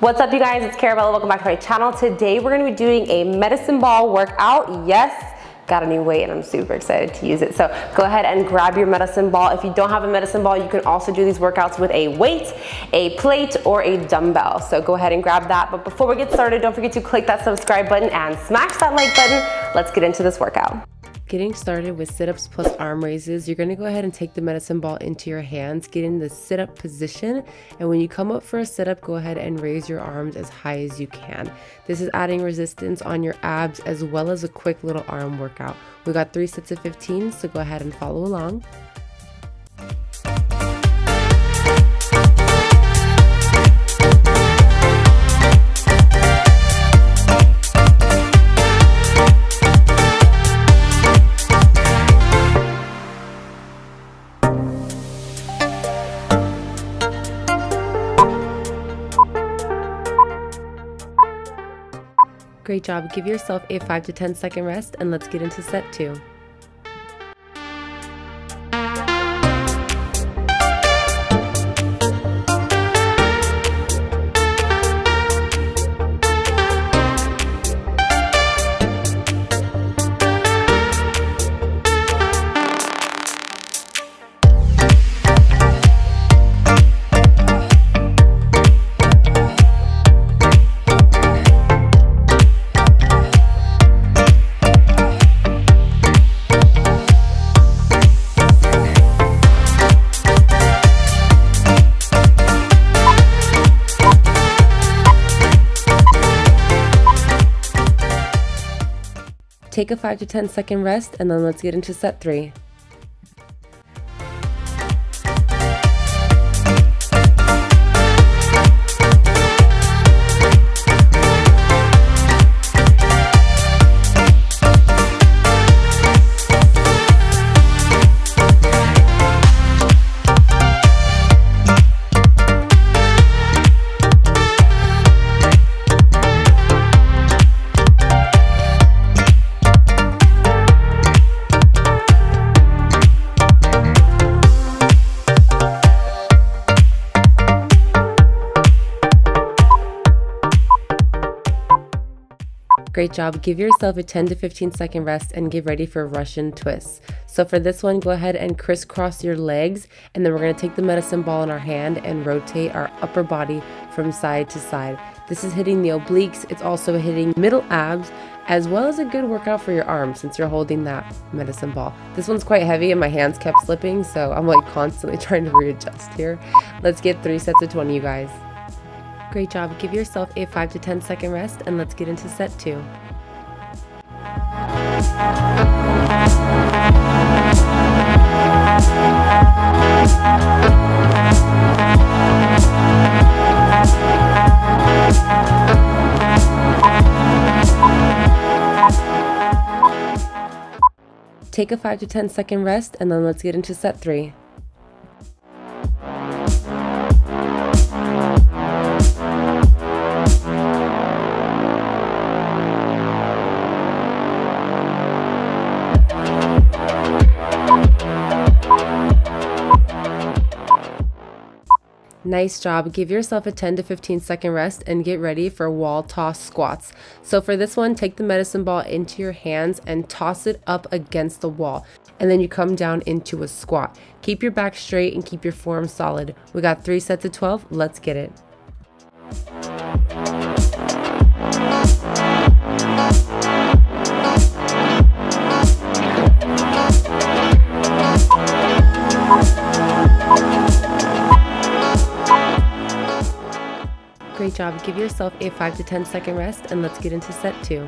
What's up you guys, it's Carabella, welcome back to my channel. Today we're gonna be doing a medicine ball workout. Yes, got a new weight and I'm super excited to use it. So go ahead and grab your medicine ball. If you don't have a medicine ball, you can also do these workouts with a weight, a plate, or a dumbbell. So go ahead and grab that. But before we get started, don't forget to click that subscribe button and smash that like button. Let's get into this workout. Getting started with sit-ups plus arm raises, you're gonna go ahead and take the medicine ball into your hands, get in the sit-up position, and when you come up for a sit-up, go ahead and raise your arms as high as you can. This is adding resistance on your abs as well as a quick little arm workout. We got three sets of 15, so go ahead and follow along. Great job. Give yourself a 5 to 10 second rest and let's get into set 2. Take a 5 to 10 second rest and then let's get into set 3. Great job. Give yourself a 10 to 15 second rest and get ready for Russian twists. So for this one, go ahead and crisscross your legs and then we're gonna take the medicine ball in our hand and rotate our upper body from side to side. This is hitting the obliques. It's also hitting middle abs as well as a good workout for your arms since you're holding that medicine ball. This one's quite heavy and my hands kept slipping, so I'm like constantly trying to readjust here. Let's get three sets of 20, you guys. Great job. Give yourself a 5 to 10 second rest and let's get into set 2. Take a 5 to 10 second rest and then let's get into set 3. Nice job. Give yourself a 10 to 15 second rest and get ready for wall toss squats. So for this one, take the medicine ball into your hands and toss it up against the wall. And then you come down into a squat. Keep your back straight and keep your form solid. We got three sets of 12. Let's get it. Great job. Give yourself a 5 to 10 second rest and let's get into set 2.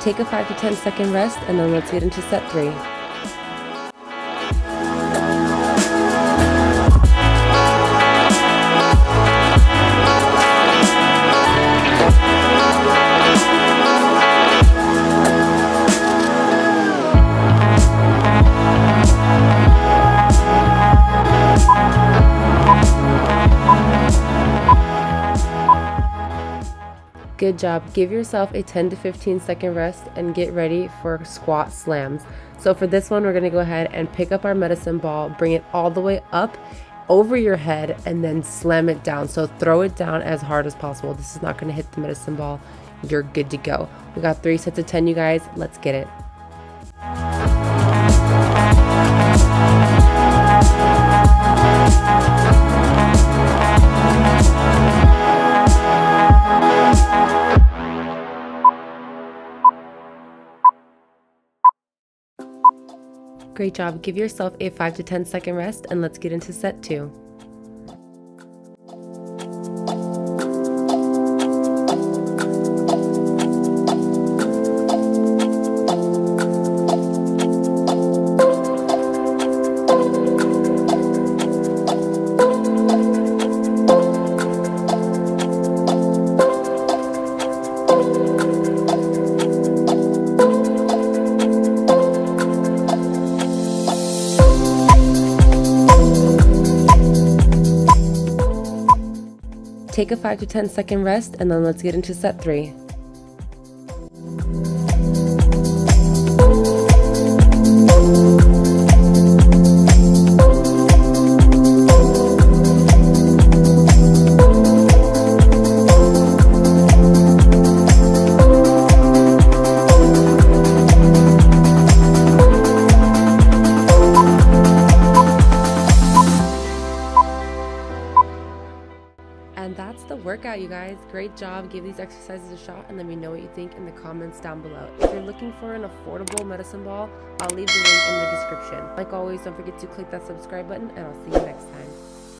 Take a 5 to 10 second rest and then let's get into set 3. Good job. Give yourself a 10 to 15 second rest and get ready for squat slams. So for this one, we're gonna go ahead and pick up our medicine ball, bring it all the way up over your head and then slam it down. So throw it down as hard as possible. This is not gonna hit the medicine ball. You're good to go. We got three sets of 10, you guys. Let's get it. Great job. Give yourself a 5 to 10 second rest and let's get into set 2. Take a 5 to 10 second rest and then let's get into set 3. That's the workout, you guys. Great job. Give these exercises a shot and let me know what you think in the comments down below. If you're looking for an affordable medicine ball, I'll leave the link in the description. Like always, don't forget to click that subscribe button and I'll see you next time.